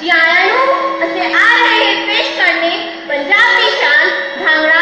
जी आया असे आ रहे हैं पेश करने पंजाब की शान भांगड़ा